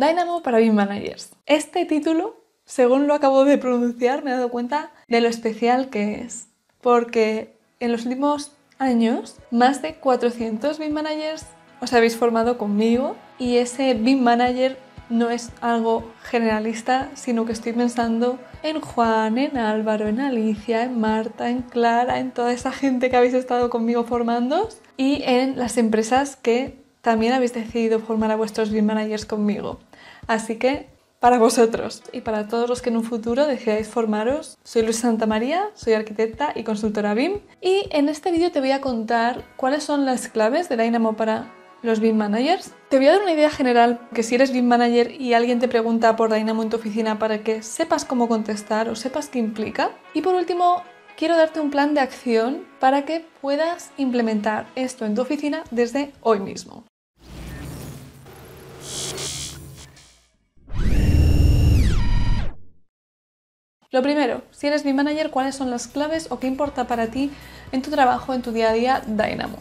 Dynamo para BIM Managers. Este título, según lo acabo de pronunciar, me he dado cuenta de lo especial que es. Porque en los últimos años, más de 400 BIM Managers os habéis formado conmigo y ese BIM Manager no es algo generalista, sino que estoy pensando en Juan, en Álvaro, en Alicia, en Marta, en Clara, en toda esa gente que habéis estado conmigo formando y en las empresas que también habéis decidido formar a vuestros BIM managers conmigo. Así que para vosotros y para todos los que en un futuro decidáis formaros, soy Luis Santa María, soy arquitecta y consultora BIM y en este vídeo te voy a contar cuáles son las claves de Dynamo para los BIM Managers. Te voy a dar una idea general que si eres BIM Manager y alguien te pregunta por Dynamo en tu oficina para que sepas cómo contestar o sepas qué implica. Y por último, quiero darte un plan de acción para que puedas implementar esto en tu oficina desde hoy mismo. Lo primero, si eres BIM Manager, ¿cuáles son las claves o qué importa para ti en tu trabajo, en tu día a día Dynamo?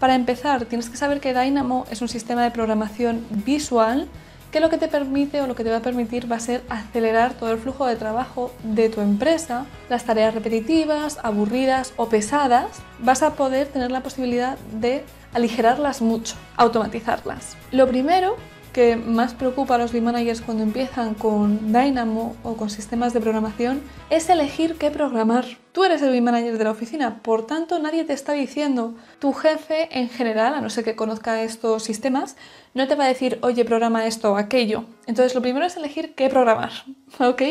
Para empezar, tienes que saber que Dynamo es un sistema de programación visual que lo que te permite o lo que te va a permitir va a ser acelerar todo el flujo de trabajo de tu empresa, las tareas repetitivas, aburridas o pesadas, vas a poder tener la posibilidad de aligerarlas mucho, automatizarlas. Lo primero que más preocupa a los BIM managers cuando empiezan con Dynamo o con sistemas de programación es elegir qué programar. Tú eres el BIM manager de la oficina, por tanto nadie te está diciendo, tu jefe en general, a no ser que conozca estos sistemas, no te va a decir, oye, programa esto o aquello. Entonces lo primero es elegir qué programar, ¿ok?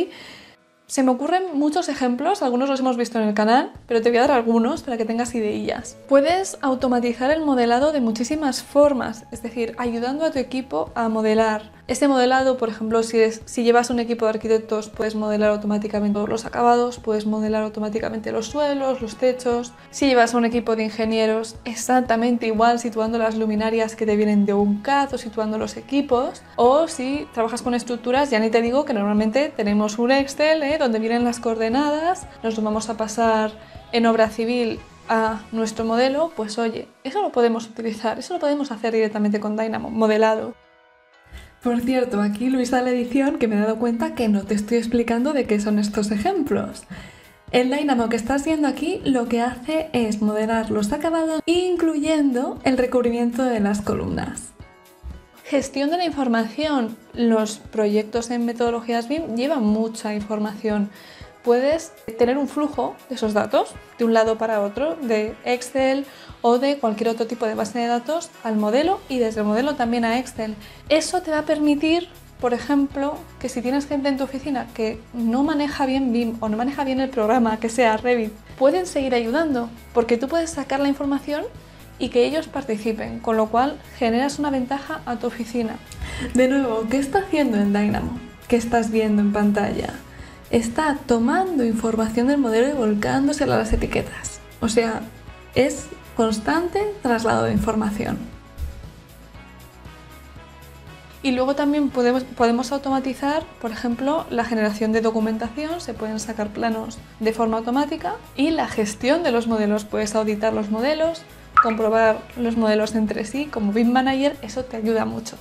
Se me ocurren muchos ejemplos, algunos los hemos visto en el canal, pero te voy a dar algunos para que tengas ideillas. Puedes automatizar el modelado de muchísimas formas, es decir, ayudando a tu equipo a modelar este modelado, por ejemplo, si, llevas un equipo de arquitectos, puedes modelar automáticamente los acabados, puedes modelar automáticamente los suelos, los techos. Si llevas un equipo de ingenieros, exactamente igual, situando las luminarias que te vienen de un CAD o situando los equipos. O si trabajas con estructuras, ya ni te digo que normalmente tenemos un Excel ¿eh? donde vienen las coordenadas, nos lo vamos a pasar en obra civil a nuestro modelo, pues oye, eso lo podemos utilizar, eso lo podemos hacer directamente con Dynamo, modelado. Por cierto, aquí Luisa la edición que me he dado cuenta que no te estoy explicando de qué son estos ejemplos. El Dynamo que estás viendo aquí lo que hace es modelar los acabados incluyendo el recubrimiento de las columnas. Gestión de la información. Los proyectos en metodologías BIM llevan mucha información. Puedes tener un flujo de esos datos de un lado para otro, de Excel o de cualquier otro tipo de base de datos al modelo y desde el modelo también a Excel. Eso te va a permitir, por ejemplo, que si tienes gente en tu oficina que no maneja bien BIM o no maneja bien el programa, que sea Revit, pueden seguir ayudando porque tú puedes sacar la información y que ellos participen, con lo cual generas una ventaja a tu oficina. De nuevo, ¿qué está haciendo en Dynamo? ¿Qué estás viendo en pantalla? Está tomando información del modelo y volcándosela a las etiquetas. O sea, es constante traslado de información. Y luego también podemos, podemos, automatizar, por ejemplo, la generación de documentación, se pueden sacar planos de forma automática y la gestión de los modelos. Puedes auditar los modelos, comprobar los modelos entre sí, como BIM Manager, eso te ayuda mucho.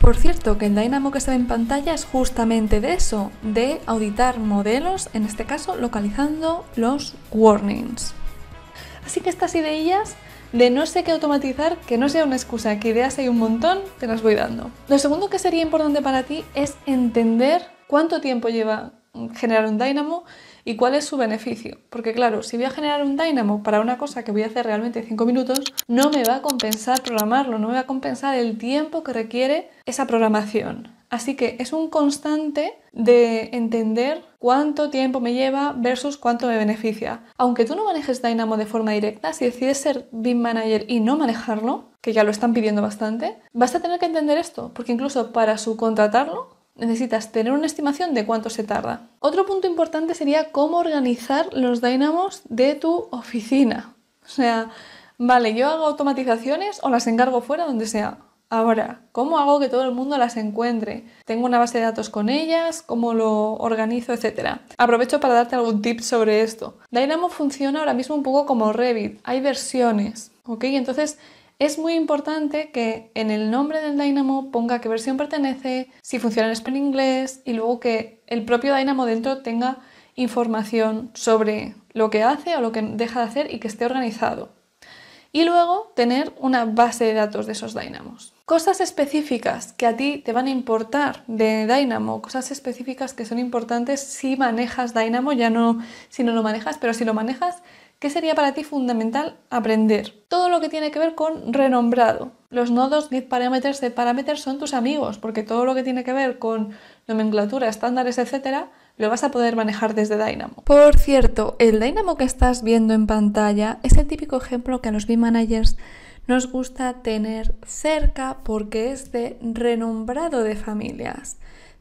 Por cierto, que el Dynamo que ve en pantalla es justamente de eso, de auditar modelos, en este caso localizando los warnings. Así que estas ideas de no sé qué automatizar, que no sea una excusa, que ideas hay un montón, te las voy dando. Lo segundo que sería importante para ti es entender cuánto tiempo lleva generar un Dynamo y cuál es su beneficio. Porque claro, si voy a generar un Dynamo para una cosa que voy a hacer realmente 5 minutos, no me va a compensar programarlo, no me va a compensar el tiempo que requiere esa programación. Así que es un constante de entender cuánto tiempo me lleva versus cuánto me beneficia. Aunque tú no manejes Dynamo de forma directa, si decides ser BIM Manager y no manejarlo, que ya lo están pidiendo bastante, vas a tener que entender esto, porque incluso para subcontratarlo necesitas tener una estimación de cuánto se tarda. Otro punto importante sería cómo organizar los dynamos de tu oficina. O sea, vale, yo hago automatizaciones o las encargo fuera donde sea. Ahora, ¿cómo hago que todo el mundo las encuentre? ¿Tengo una base de datos con ellas? ¿Cómo lo organizo? Etcétera. Aprovecho para darte algún tip sobre esto. Dynamo funciona ahora mismo un poco como Revit. Hay versiones, ¿ok? Entonces, es muy importante que en el nombre del Dynamo ponga qué versión pertenece, si funciona en español inglés y luego que el propio Dynamo dentro tenga información sobre lo que hace o lo que deja de hacer y que esté organizado. Y luego tener una base de datos de esos Dynamos. Cosas específicas que a ti te van a importar de Dynamo, cosas específicas que son importantes si manejas Dynamo, ya no si no lo manejas, pero si lo manejas, ¿qué sería para ti fundamental aprender? Todo lo que tiene que ver con renombrado. Los nodos get parameters de parameters son tus amigos, porque todo lo que tiene que ver con nomenclatura, estándares, etcétera, lo vas a poder manejar desde Dynamo. Por cierto, el Dynamo que estás viendo en pantalla es el típico ejemplo que a los BIM managers nos gusta tener cerca porque es de renombrado de familias.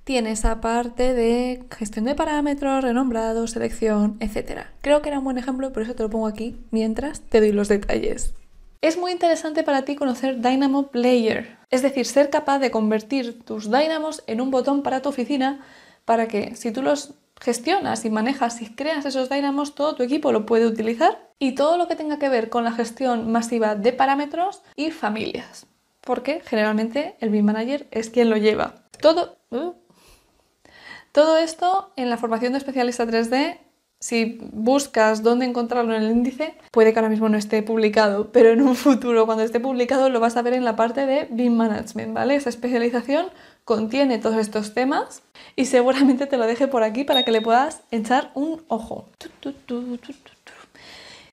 Tiene esa parte de gestión de parámetros, renombrado, selección, etc. Creo que era un buen ejemplo, por eso te lo pongo aquí mientras te doy los detalles. Es muy interesante para ti conocer Dynamo Player, es decir, ser capaz de convertir tus Dynamos en un botón para tu oficina para que si tú los gestionas y manejas y creas esos Dynamos, todo tu equipo lo puede utilizar y todo lo que tenga que ver con la gestión masiva de parámetros y familias. Porque generalmente el BIM Manager es quien lo lleva. Todo, uh, todo esto en la formación de especialista 3D si buscas dónde encontrarlo en el índice, puede que ahora mismo no esté publicado, pero en un futuro, cuando esté publicado, lo vas a ver en la parte de BIM Management, ¿vale? Esa especialización contiene todos estos temas y seguramente te lo deje por aquí para que le puedas echar un ojo.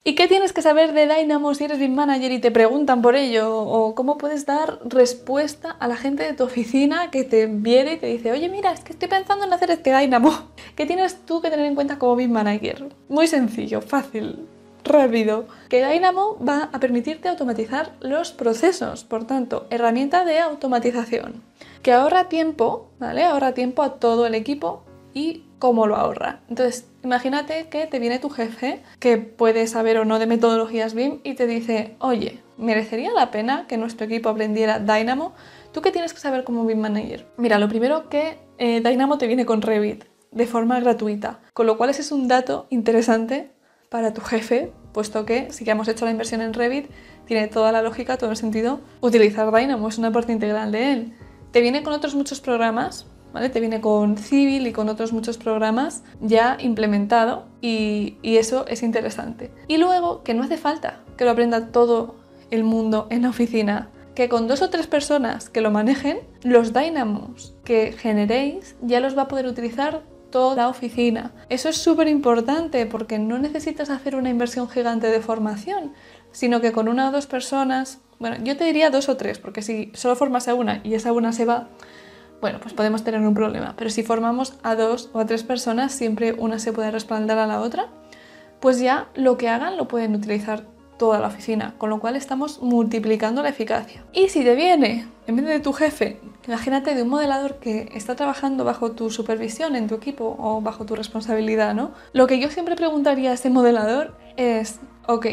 ¿Y qué tienes que saber de Dynamo si eres BIM Manager y te preguntan por ello? ¿O cómo puedes dar respuesta a la gente de tu oficina que te viene y te dice, oye, mira, es que estoy pensando en hacer este Dynamo? ¿Qué tienes tú que tener en cuenta como BIM Manager? Muy sencillo, fácil rápido. Que Dynamo va a permitirte automatizar los procesos, por tanto, herramienta de automatización. Que ahorra tiempo, ¿vale? Ahorra tiempo a todo el equipo y cómo lo ahorra. Entonces, imagínate que te viene tu jefe, que puede saber o no de metodologías BIM, y te dice, oye, ¿merecería la pena que nuestro equipo aprendiera Dynamo? ¿Tú qué tienes que saber como BIM Manager? Mira, lo primero que eh, Dynamo te viene con Revit de forma gratuita, con lo cual ese es un dato interesante para tu jefe, puesto que si ya hemos hecho la inversión en Revit, tiene toda la lógica, todo el sentido utilizar Dynamo, es una parte integral de él. Te viene con otros muchos programas, Te viene con Civil y con otros muchos programas ya implementado y, y eso es interesante. Y luego que no hace falta que lo aprenda todo el mundo en la oficina, que con dos o tres personas que lo manejen, los dynamos que generéis ya los va a poder utilizar toda la oficina. Eso es súper importante porque no necesitas hacer una inversión gigante de formación, sino que con una o dos personas, bueno, yo te diría dos o tres, porque si solo formas a una y esa una se va, bueno, pues podemos tener un problema. Pero si formamos a dos o a tres personas, siempre una se puede respaldar a la otra, pues ya lo que hagan lo pueden utilizar toda la oficina, con lo cual estamos multiplicando la eficacia. Y si te viene, en vez de tu jefe, imagínate de un modelador que está trabajando bajo tu supervisión en tu equipo o bajo tu responsabilidad, ¿no? Lo que yo siempre preguntaría a ese modelador es, ok,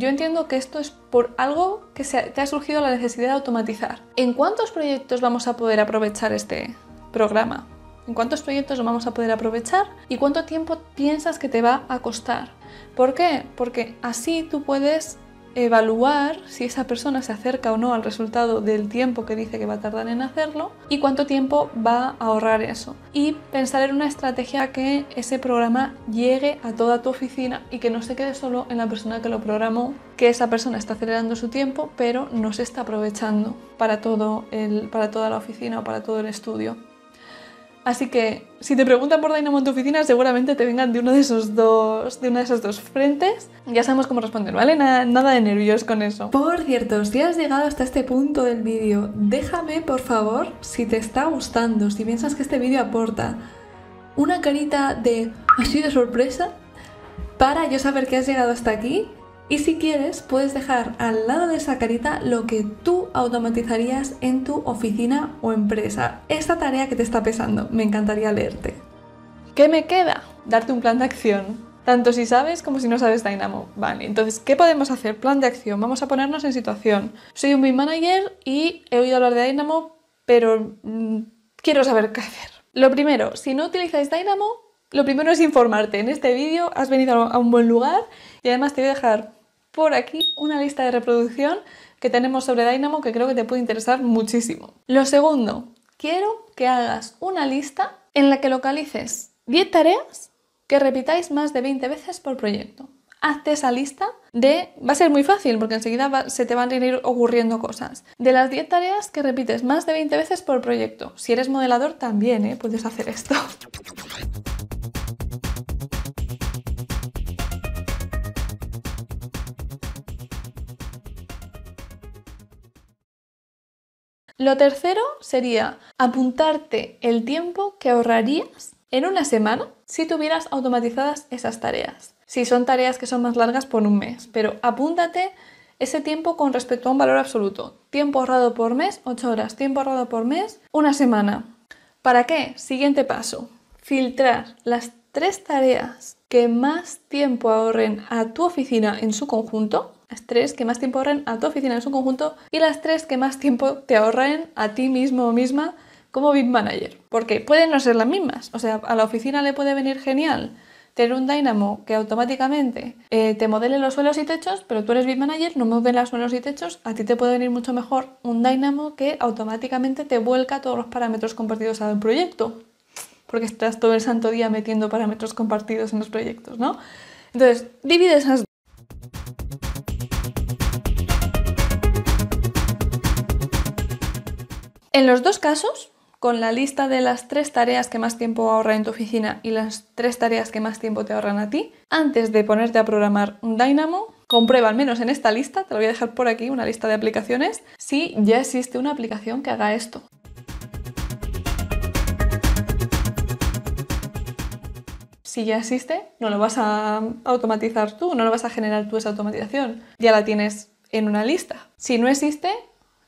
yo entiendo que esto es por algo que te ha surgido la necesidad de automatizar. ¿En cuántos proyectos vamos a poder aprovechar este programa? ¿En cuántos proyectos lo vamos a poder aprovechar? ¿Y cuánto tiempo piensas que te va a costar? ¿Por qué? Porque así tú puedes evaluar si esa persona se acerca o no al resultado del tiempo que dice que va a tardar en hacerlo y cuánto tiempo va a ahorrar eso. Y pensar en una estrategia que ese programa llegue a toda tu oficina y que no se quede solo en la persona que lo programó, que esa persona está acelerando su tiempo pero no se está aprovechando para, todo el, para toda la oficina o para todo el estudio. Así que si te preguntan por Dynamo en tu oficina, seguramente te vengan de uno de esos dos, de una de esos dos frentes. Ya sabemos cómo responder, ¿vale? Nada, nada de nervios con eso. Por cierto, si has llegado hasta este punto del vídeo, déjame por favor si te está gustando, si piensas que este vídeo aporta una carita de así de sorpresa para yo saber que has llegado hasta aquí y si quieres, puedes dejar al lado de esa carita lo que tú automatizarías en tu oficina o empresa. Esta tarea que te está pesando, me encantaría leerte. ¿Qué me queda? Darte un plan de acción. Tanto si sabes como si no sabes Dynamo. Vale, entonces, ¿qué podemos hacer? Plan de acción. Vamos a ponernos en situación. Soy un BIM manager y he oído hablar de Dynamo, pero mm, quiero saber qué hacer. Lo primero, si no utilizáis Dynamo, lo primero es informarte. En este vídeo has venido a un buen lugar y además te voy a dejar por aquí una lista de reproducción que tenemos sobre Dynamo que creo que te puede interesar muchísimo. Lo segundo, quiero que hagas una lista en la que localices 10 tareas que repitáis más de 20 veces por proyecto. Hazte esa lista de... Va a ser muy fácil porque enseguida se te van a ir ocurriendo cosas. De las 10 tareas que repites más de 20 veces por proyecto. Si eres modelador también ¿eh? puedes hacer esto. Lo tercero sería apuntarte el tiempo que ahorrarías en una semana si tuvieras automatizadas esas tareas. Si son tareas que son más largas, por un mes, pero apúntate ese tiempo con respecto a un valor absoluto. Tiempo ahorrado por mes, 8 horas. Tiempo ahorrado por mes, una semana. ¿Para qué? Siguiente paso. Filtrar las tres tareas que más tiempo ahorren a tu oficina en su conjunto las tres que más tiempo ahorren a tu oficina en su conjunto y las tres que más tiempo te ahorren a ti mismo o misma como BIM Manager. Porque pueden no ser las mismas. O sea, a la oficina le puede venir genial tener un Dynamo que automáticamente eh, te modele los suelos y techos, pero tú eres BIM Manager, no modelas suelos y techos, a ti te puede venir mucho mejor un Dynamo que automáticamente te vuelca todos los parámetros compartidos al proyecto. Porque estás todo el santo día metiendo parámetros compartidos en los proyectos, ¿no? Entonces, divide esas En los dos casos, con la lista de las tres tareas que más tiempo ahorran en tu oficina y las tres tareas que más tiempo te ahorran a ti, antes de ponerte a programar un Dynamo, comprueba al menos en esta lista, te lo voy a dejar por aquí, una lista de aplicaciones, si ya existe una aplicación que haga esto. Si ya existe, no lo vas a automatizar tú, no lo vas a generar tú esa automatización, ya la tienes en una lista. Si no existe,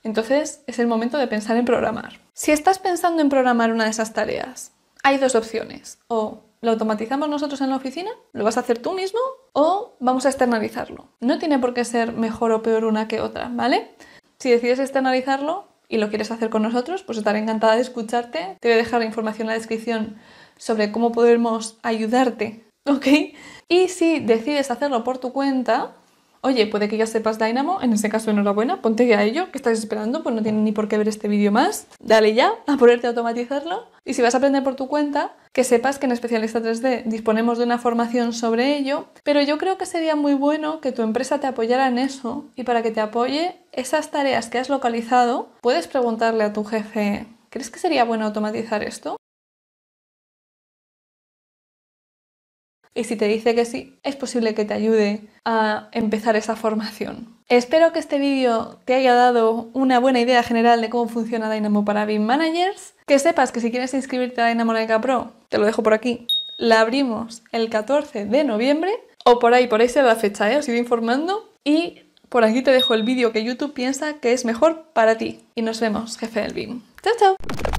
entonces es el momento de pensar en programar. Si estás pensando en programar una de esas tareas, hay dos opciones. O lo automatizamos nosotros en la oficina, lo vas a hacer tú mismo, o vamos a externalizarlo. No tiene por qué ser mejor o peor una que otra, ¿vale? Si decides externalizarlo y lo quieres hacer con nosotros, pues estaré encantada de escucharte. Te voy a dejar la información en la descripción sobre cómo podemos ayudarte, ¿ok? Y si decides hacerlo por tu cuenta, Oye, puede que ya sepas Dynamo, en ese caso enhorabuena, ponte a ello, que estás esperando, pues no tiene ni por qué ver este vídeo más. Dale ya a ponerte a automatizarlo. Y si vas a aprender por tu cuenta, que sepas que en Especialista 3D disponemos de una formación sobre ello, pero yo creo que sería muy bueno que tu empresa te apoyara en eso y para que te apoye esas tareas que has localizado, puedes preguntarle a tu jefe, ¿crees que sería bueno automatizar esto? Y si te dice que sí, es posible que te ayude a empezar esa formación. Espero que este vídeo te haya dado una buena idea general de cómo funciona Dynamo para BIM Managers. Que sepas que si quieres inscribirte a Dynamo Leica Pro, te lo dejo por aquí, la abrimos el 14 de noviembre. O por ahí, por ahí será la fecha, ¿eh? os iré informando. Y por aquí te dejo el vídeo que YouTube piensa que es mejor para ti. Y nos vemos, jefe del BIM. ¡Chao, chao!